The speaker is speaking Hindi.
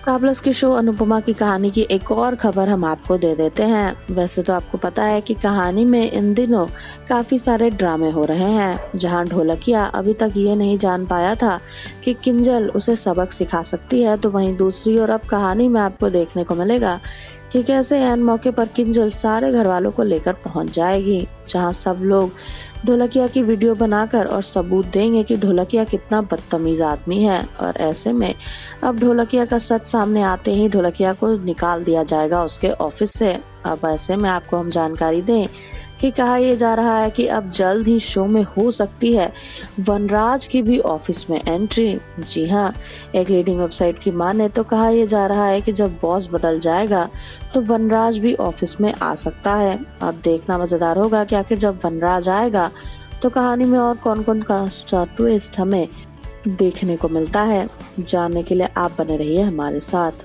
स्टार प्लस के शो अनुपमा की कहानी की एक और खबर हम आपको दे देते हैं। वैसे तो आपको पता है कि कहानी में इन दिनों काफ़ी सारे ड्रामे हो रहे हैं। जहाँ ढोलकिया अभी तक ये नहीं जान पाया था कि किंजल उसे सबक सिखा सकती है तो वहीं दूसरी ओर अब कहानी में आपको देखने को मिलेगा कि कैसे एन मौके पर किंजल सारे घर वालों को लेकर पहुँच जाएगी, जहाँ सब लोग ढोलकिया की वीडियो बनाकर और सबूत देंगे कि ढोलकिया कितना बदतमीज आदमी है। और ऐसे में अब ढोलकिया का सच सामने आते ही ढोलकिया को निकाल दिया जाएगा उसके ऑफ़िस से। अब ऐसे में आपको हम जानकारी दें कि कहा यह जा रहा है कि अब जल्द ही शो में हो सकती है वनराज की भी ऑफ़िस में एंट्री। जी हाँ एक लीडिंग वेबसाइट की माने तो कहा यह जा रहा है कि जब बॉस बदल जाएगा तो वनराज भी ऑफ़िस में आ सकता है। अब देखना मज़ेदार होगा कि आखिर जब वनराज आएगा तो कहानी में और कौन कौन का ट्विस्ट हमें देखने को मिलता है। जानने के लिए आप बने रहिए हमारे साथ।